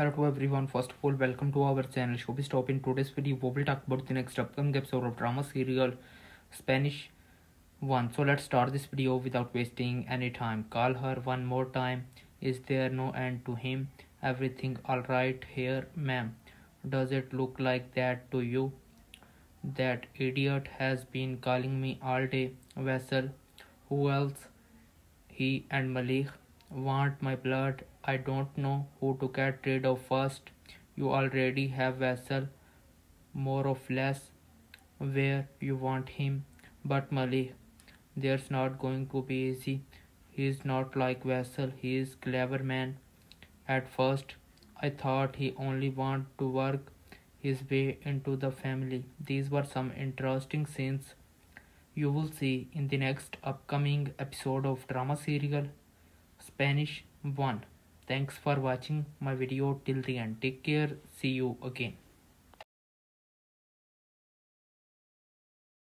Hello to everyone. First of all, welcome to our channel Showbiz Top. In today's video, we will talk about the next upcoming episode of drama serial Spanish one. So let's start this video without wasting any time. Call her one more time. Is there no end to him? Everything alright here, ma'am? Does it look like that to you? That idiot has been calling me all day. Vessel, who else? He and Malik want my blood. I don't know who to get rid of first. You already have Vessel, more or less, where you want him. But Malik, there's not going to be easy. He's not like Vessel. He is clever man. At first, I thought he only want to work his way into the family. These were some interesting scenes you will see in the next upcoming episode of drama serial Spanish 1. Thanks for watching my video till the end. Take care. See you again.